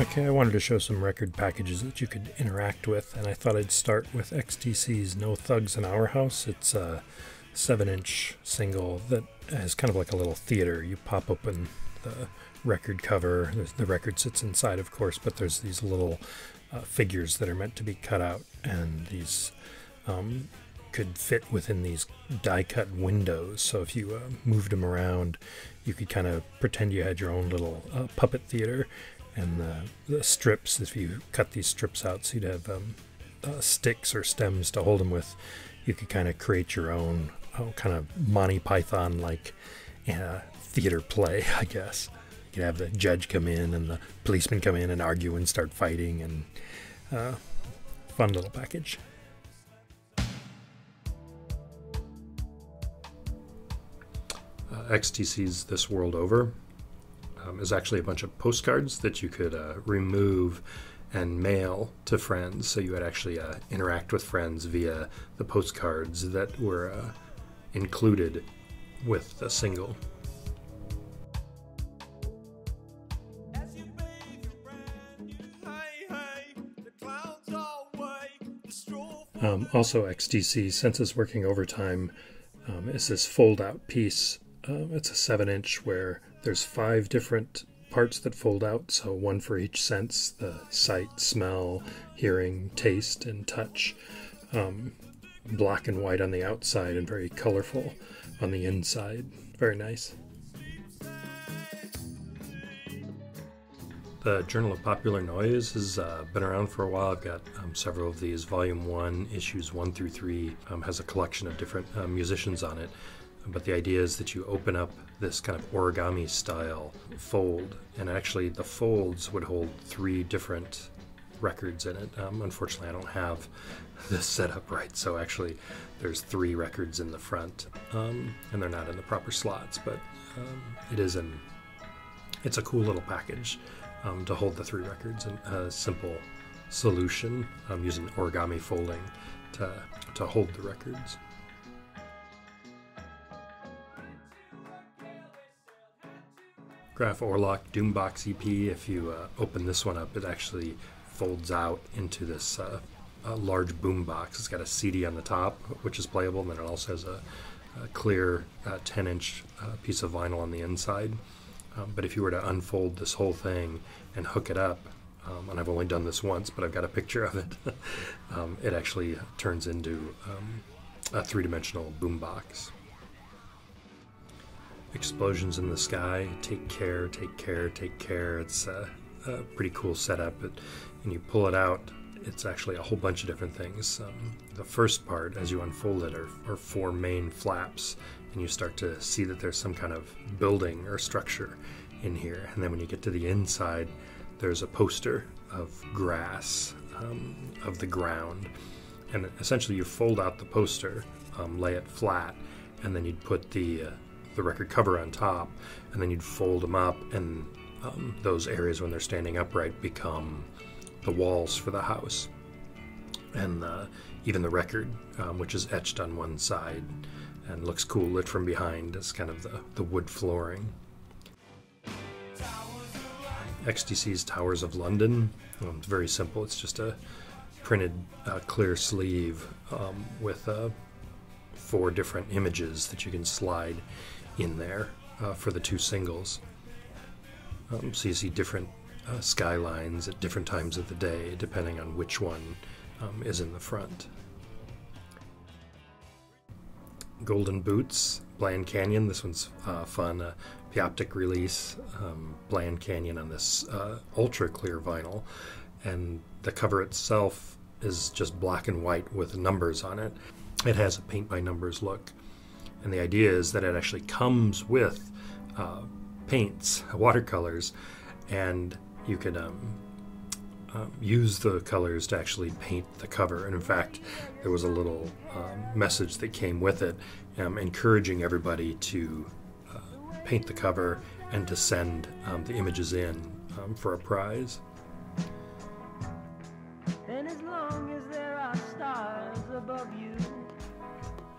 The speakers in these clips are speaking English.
Okay, I wanted to show some record packages that you could interact with, and I thought I'd start with XTC's No Thugs in Our House. It's a 7 inch single that has kind of like a little theater. You pop open the record cover, the record sits inside, of course, but there's these little uh, figures that are meant to be cut out, and these um, could fit within these die cut windows. So if you uh, moved them around, you could kind of pretend you had your own little uh, puppet theater. And the, the, strips, if you cut these strips out, so you'd have um, uh, sticks or stems to hold them with, you could kind of create your own oh, kind of Monty Python like uh, theater play, I guess. You could have the judge come in and the policeman come in and argue and start fighting, and uh, fun little package. XTC's This World Over um, is actually a bunch of postcards that you could uh, remove and mail to friends. So you would actually uh, interact with friends via the postcards that were uh, included with the single. Um, also, XTC, since it's working overtime, um, is this fold out piece um, it's a 7 inch where there's five different parts that fold out, so one for each sense the sight, smell, hearing, taste, and touch. Um, black and white on the outside and very colorful on the inside. Very nice. The Journal of Popular Noise has uh, been around for a while. I've got um, several of these. Volume 1, issues 1 through 3, um, has a collection of different uh, musicians on it. But the idea is that you open up this kind of origami style fold, and actually the folds would hold three different records in it. Um, unfortunately, I don't have this set up right, so actually there's three records in the front, um, and they're not in the proper slots, but um, it is in. It's a cool little package um, to hold the three records and a simple solution um, using origami folding to to hold the records. Graf Orlock Doombox EP. If you uh, open this one up, it actually folds out into this uh, large boombox. It's got a CD on the top, which is playable, and then it also has a, a clear 10 uh, inch uh, piece of vinyl on the inside. Um, but if you were to unfold this whole thing and hook it up, um, and I've only done this once, but I've got a picture of it, um, it actually turns into um, a three dimensional boombox explosions in the sky. Take care, take care, take care. It's a, a pretty cool setup. It, and you pull it out, it's actually a whole bunch of different things. Um, the first part, as you unfold it, are, are four main flaps, and you start to see that there's some kind of building or structure in here. And then when you get to the inside, there's a poster of grass, um, of the ground. And essentially, you fold out the poster, um, lay it flat, and then you'd put the uh, the record cover on top, and then you'd fold them up, and um, those areas when they're standing upright become the walls for the house. And uh, even the record, um, which is etched on one side and looks cool lit from behind, is kind of the, the wood flooring. XTC's Towers of London. Um, it's very simple. It's just a printed uh, clear sleeve um, with uh, four different images that you can slide in there uh, for the two singles. Um, so you see different uh, skylines at different times of the day, depending on which one um, is in the front. Golden Boots, Bland Canyon. This one's uh, fun. A Pioptic release, um, Bland Canyon on this uh, ultra clear vinyl. And the cover itself is just black and white with numbers on it. It has a paint by numbers look. And the idea is that it actually comes with uh, paints, watercolors, and you can um, um, use the colors to actually paint the cover. And in fact, there was a little um, message that came with it um, encouraging everybody to uh, paint the cover and to send um, the images in um, for a prize.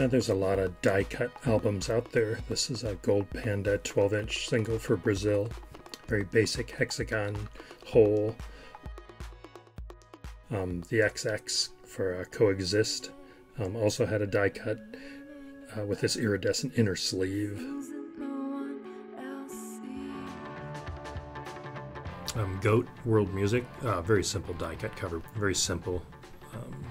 Now there's a lot of die cut albums out there. This is a Gold Panda 12 inch single for Brazil. very basic hexagon hole. Um, the XX for uh, Coexist um, also had a die cut uh, with this iridescent inner sleeve. Um, Goat World Music, uh, very simple die cut cover, very simple. Um,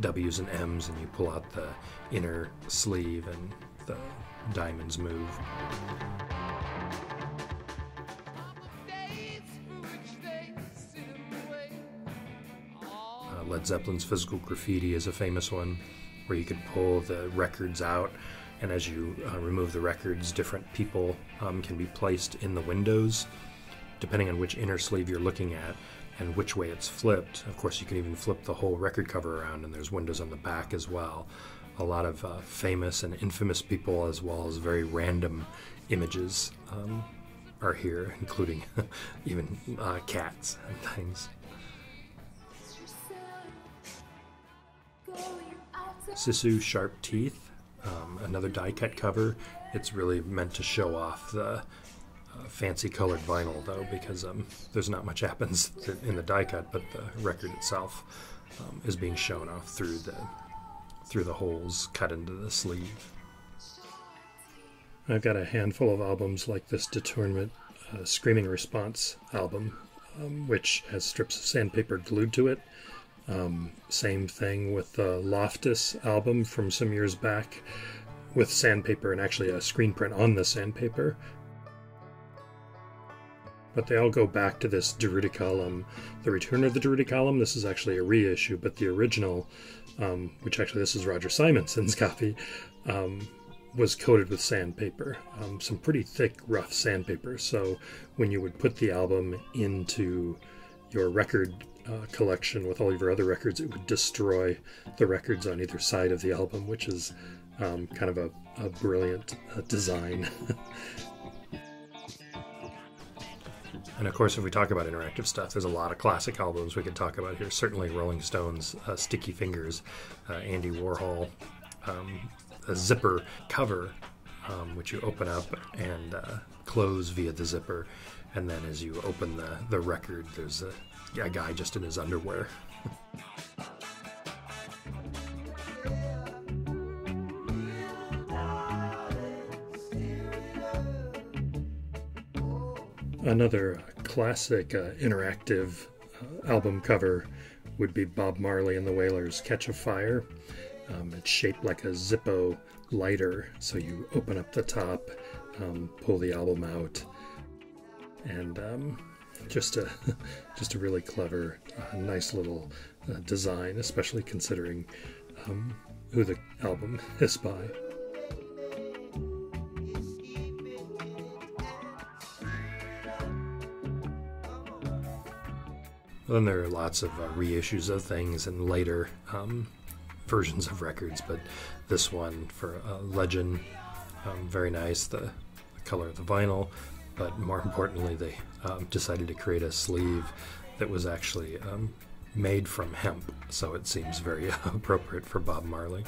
W's and M's, and you pull out the inner sleeve, and the diamonds move. Uh, Led Zeppelin's Physical Graffiti is a famous one where you could pull the records out, and as you uh, remove the records, different people um, can be placed in the windows depending on which inner sleeve you're looking at and which way it's flipped. Of course, you can even flip the whole record cover around, and there's windows on the back as well. A lot of uh, famous and infamous people, as well as very random images, um, are here, including even uh, cats and things. Sisu Sharp Teeth, um, another die cut cover. It's really meant to show off the fancy colored vinyl though, because um, there's not much happens in the die cut, but the record itself um, is being shown off through the through the holes cut into the sleeve. I've got a handful of albums like this Detournement uh, Screaming Response album, um, which has strips of sandpaper glued to it. Um, same thing with the Loftus album from some years back with sandpaper and actually a screen print on the sandpaper but they all go back to this Column, The Return of the Column. This is actually a reissue, but the original, um, which actually this is Roger Simonson's copy, um, was coated with sandpaper, um, some pretty thick, rough sandpaper. So when you would put the album into your record uh, collection with all of your other records, it would destroy the records on either side of the album, which is um, kind of a, a brilliant uh, design. And of course, if we talk about interactive stuff, there's a lot of classic albums we could talk about here. Certainly, Rolling Stones, uh, Sticky Fingers, uh, Andy Warhol, um, a zipper cover, um, which you open up and uh, close via the zipper. And then as you open the, the record, there's a, a guy just in his underwear. Another classic uh, interactive uh, album cover would be Bob Marley and the Wailers' Catch a Fire. Um, it's shaped like a Zippo lighter, so you open up the top, um, pull the album out, and um, just a just a really clever, uh, nice little uh, design, especially considering um, who the album is by. Then there are lots of uh, reissues of things and later um, versions of records, but this one for uh, Legend, um, very nice. The, the, color of the vinyl, but more importantly, they um, decided to create a sleeve that was actually um, made from hemp, so it seems very appropriate for Bob Marley.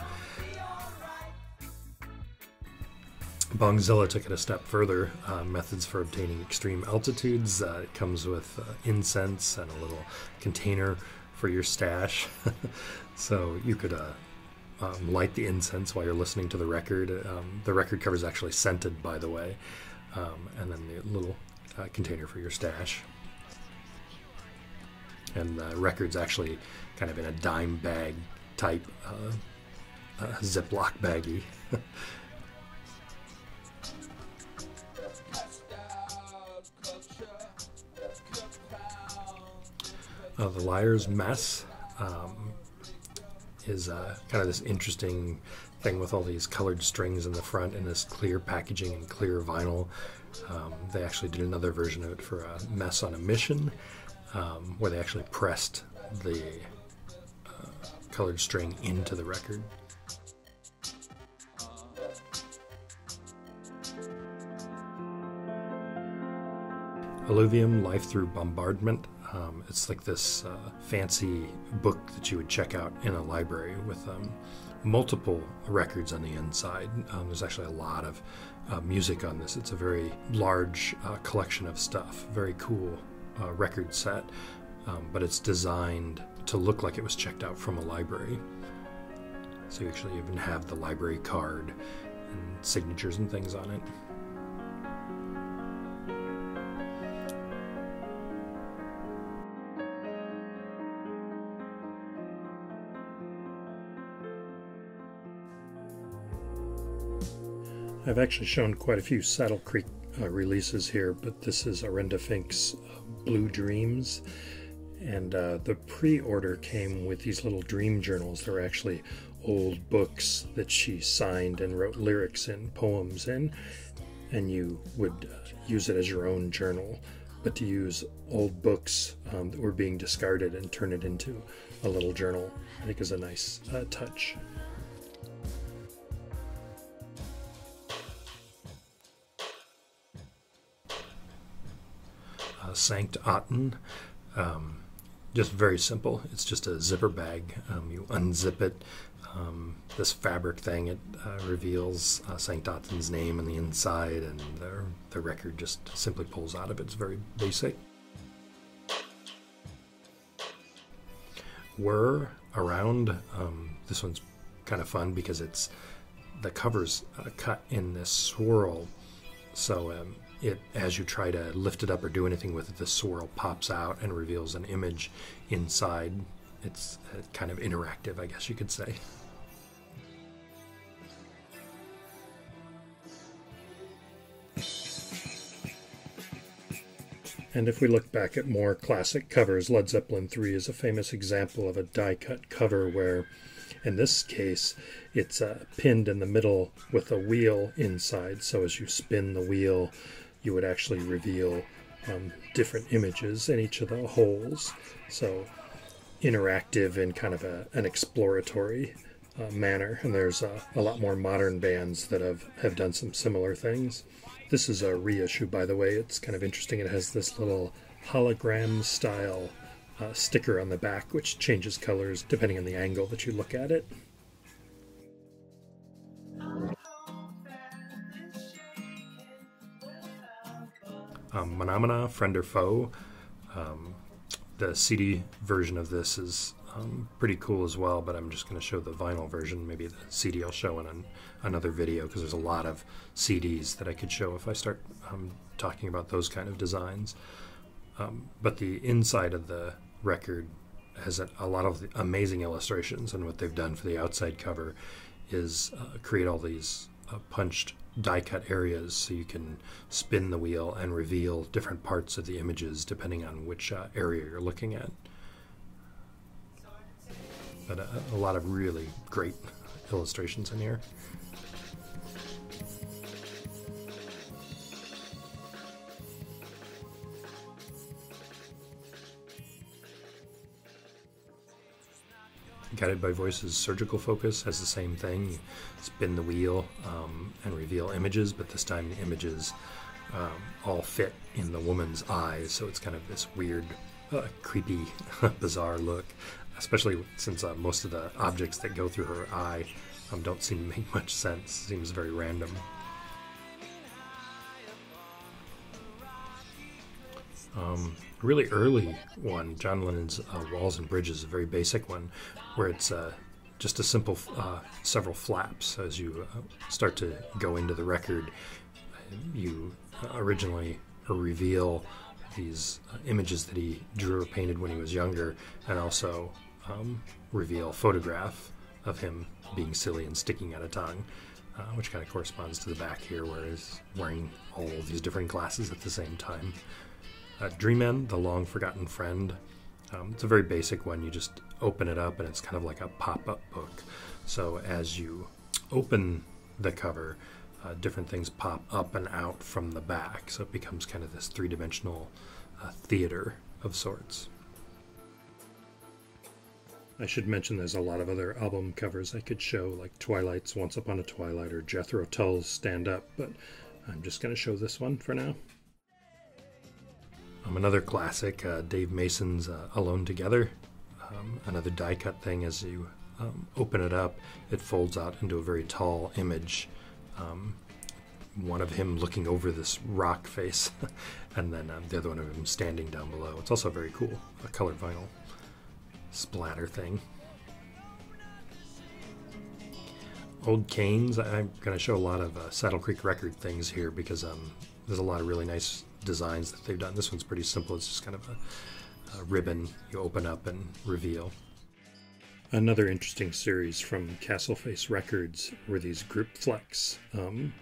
Bongzilla took it a step further. Uh, methods for obtaining extreme altitudes. Uh, it comes with uh, incense and a little container for your stash. so you could uh, um, light the incense while you're listening to the record. Um, the record cover is actually scented, by the way. Um, and then the little uh, container for your stash. And the record's actually kind of in a dime bag type uh, Ziploc baggie. uh, the Liar's Mess um, is uh, kind of this interesting thing with all these colored strings in the front and this clear packaging and clear vinyl. Um, they actually did another version of it for a Mess on a Mission, um, where they actually pressed the uh, colored string into the record. Illuvium Life Through Bombardment Um, it's like this uh, fancy book that you would check out in a library with um, multiple records on the inside. Um, there's actually a lot of uh, music on this. It's a very large uh, collection of stuff, very cool uh, record set, um, but it's designed to look like it was checked out from a library. So you actually even have the library card and signatures and things on it. I've actually shown quite a few Saddle Creek uh, releases here, but this is Orenda Fink's uh, Blue Dreams. And uh, the pre order came with these little dream journals. They're actually old books that she signed and wrote lyrics and poems in. And you would uh, use it as your own journal. But to use old books um, that were being discarded and turn it into a little journal, I think is a nice uh, touch. Uh, Sankt Aten. Um, just very simple. It's just a zipper bag. Um, you unzip it. Um, this fabric thing it uh, reveals uh, Sankt Aten's name on the inside, and the, the record just simply pulls out of it. It's very basic. We're around. Um, this one's kind of fun because it's the cover's uh, cut in this swirl, so um, it as you try to lift it up or do anything with it, the swirl pops out and reveals an image inside. It's uh, kind of interactive, I guess you could say. And if we look back at more classic covers, Led Zeppelin 3 is a famous example of a die cut cover where, in this case, it's uh, pinned in the middle with a wheel inside. So as you spin the wheel, you would actually reveal um, different images in each of the holes. So interactive in kind of a, an exploratory uh, manner. And there's uh, a lot more modern bands that have, have done some similar things. This is a reissue, by the way. It's kind of interesting. It has this little hologram style uh, sticker on the back, which changes colors depending on the angle that you look at it. Um, Friend or Foe. Um, the CD version of this is um, pretty cool as well, but I'm just going to show the vinyl version. Maybe the CD I'll show in an, another video because there's a lot of CDs that I could show if I start um, talking about those kind of designs. Um, but the inside of the record has a, a lot of amazing illustrations, and what they've done for the outside cover is uh, create all these punched die cut areas so you can spin the wheel and reveal different parts of the images depending on which uh, area you're looking at. But a, uh, a lot of really great illustrations in here. Guided by Voices surgical focus has the same thing. You spin the wheel um, and reveal images, but this time the images um, all fit in the woman's eyes, so it's kind of this weird, uh, creepy, bizarre look, especially since uh, most of the objects that go through her eye um, don't seem to make much sense. Seems very random. Um, really early one, John Lennon's uh, Walls and Bridges, a very basic one, where it's uh, just a simple uh, several flaps as you uh, start to go into the record. You originally reveal these uh, images that he drew or painted when he was younger, and also um, reveal photograph of him being silly and sticking out a tongue. Uh, which kind of corresponds to the back here, where he's wearing all these different glasses at the same time. Uh, Dream End, The Long Forgotten Friend. Um, it's a very basic one. You just open it up and it's kind of like a pop up book. So as you open the cover, uh, different things pop up and out from the back. So it becomes kind of this three dimensional uh, theater of sorts. I should mention there's a lot of other album covers I could show, like Twilight's Once Upon a Twilight or Jethro Tull's Stand Up, but I'm just going to show this one for now. Um, another classic, uh, Dave Mason's uh, Alone Together. Um, another die cut thing as you um, open it up, it folds out into a very tall image. Um, one of him looking over this rock face, and then um, the other one of him standing down below. It's also very cool, a colored vinyl splatter thing. Old Canes. I'm going to show a lot of uh, Saddle Creek record things here because um, there's a lot of really nice designs that they've done. This one's pretty simple. It's just kind of a, a ribbon you open up and reveal. Another interesting series from Castleface Records were these Group Flex um,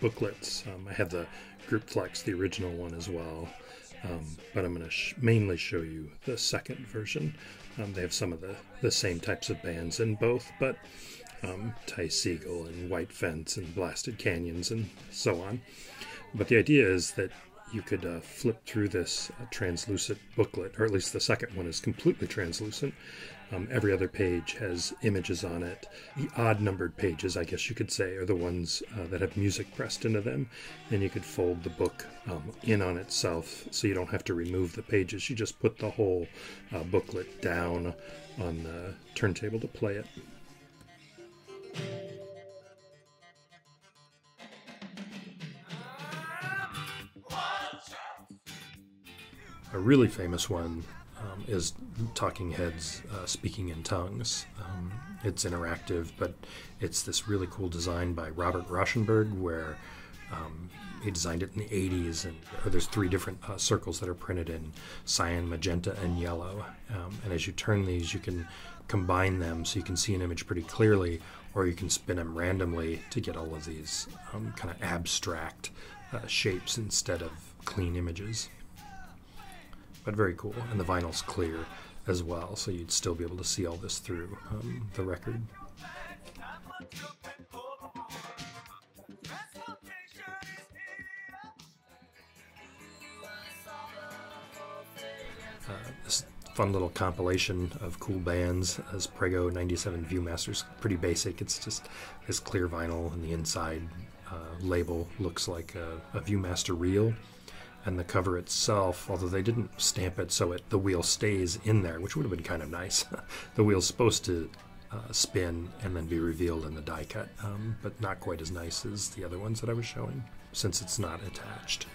booklets. Um, I have the Group Flex, the original one as well, um, but I'm going to sh- mainly show you the second version. Um, they have some of the, the same types of bands in both, but um, Ty Segall and White Fence and Blasted Canyons and so on. But the idea is that you could uh, flip through this uh, translucent booklet, or at least the second one is completely translucent. Um, every other page has images on it. The odd numbered pages, I guess you could say, are the ones uh, that have music pressed into them. And you could fold the book um, in on itself so you don't have to remove the pages. You just put the whole uh, booklet down on the turntable to play it. Really famous one um, is Talking Heads uh, Speaking in Tongues. Um, it's interactive, but it's this really cool design by Robert Rauschenberg where um, he designed it in the 80s, and there's three different uh, circles that are printed in cyan, magenta, and yellow. Um, and as you turn these, you can combine them so you can see an image pretty clearly, or you can spin them randomly to get all of these um, kind of abstract uh, shapes instead of clean images but very cool. And the vinyl's clear as well, so you'd still be able to see all this through um, the record. Uh, this fun little compilation of cool bands as Prego 97 Viewmasters. Pretty basic. It's just this clear vinyl, and the inside uh, label looks like a, a Viewmaster reel and the cover itself, although they didn't stamp it so it the wheel stays in there, which would have been kind of nice. the wheel's supposed to uh, spin and then be revealed in the die cut, um, but not quite as nice as the other ones that I was showing since it's not attached.